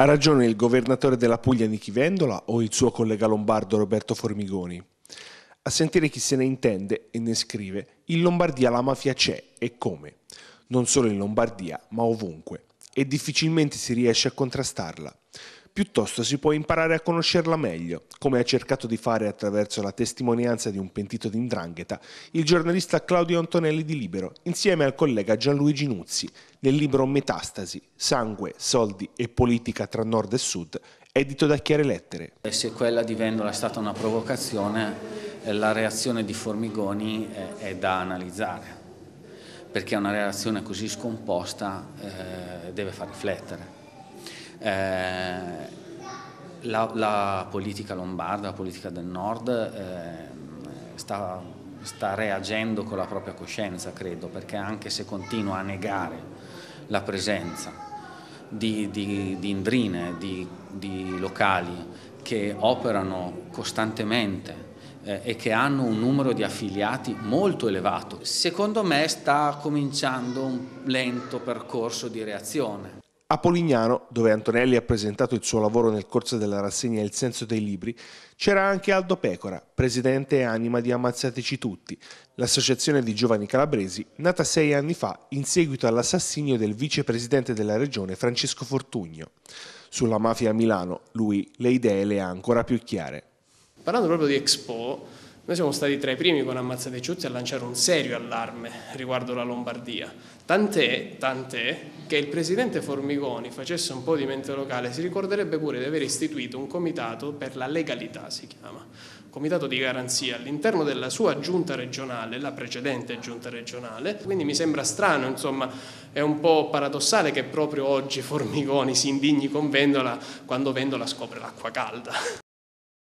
Ha ragione il governatore della Puglia Nichi Vendola o il suo collega lombardo Roberto Formigoni? A sentire chi se ne intende e ne scrive, in Lombardia la mafia c'è e come? Non solo in Lombardia, ma ovunque. E difficilmente si riesce a contrastarla. Piuttosto si può imparare a conoscerla meglio, come ha cercato di fare attraverso la testimonianza di un pentito di Ndrangheta il giornalista Claudio Antonelli di Libero, insieme al collega Gianluigi Nuzzi, nel libro Metastasi, Sangue, Soldi e Politica tra Nord e Sud, edito da Chiare Lettere. Se quella di Vendola è stata una provocazione, eh, la reazione di Formigoni è, è da analizzare, perché una reazione così scomposta eh, deve far riflettere. Eh, la, la, politica lombarda, la politica del nord eh, sta, sta, reagendo con la propria coscienza, credo, perché anche se continua a negare la presenza di, di, di indrine, di, di locali che operano costantemente eh, e che hanno un numero di affiliati molto elevato, secondo me sta cominciando un lento percorso di reazione. A Polignano, dove Antonelli ha presentato il suo lavoro nel corso della rassegna Il senso dei libri, c'era anche Aldo Pecora, presidente e anima di Ammazzateci Tutti, l'associazione di giovani calabresi nata sei anni fa in seguito all'assassinio del vicepresidente della regione Francesco Fortugno. Sulla mafia a Milano, lui le idee le ha ancora più chiare. Parlando proprio di Expo, noi siamo stati tra i primi con Ammazzate Ciuzzi a lanciare un serio allarme riguardo la Lombardia. Tant'è, tant'è che il presidente Formigoni facesse un po' di mente locale, si ricorderebbe pure di aver istituito un comitato per la legalità, si chiama, comitato di garanzia all'interno della sua giunta regionale, la precedente giunta regionale. Quindi mi sembra strano, insomma, è un po' paradossale che proprio oggi Formigoni si indigni con Vendola quando Vendola scopre l'acqua calda.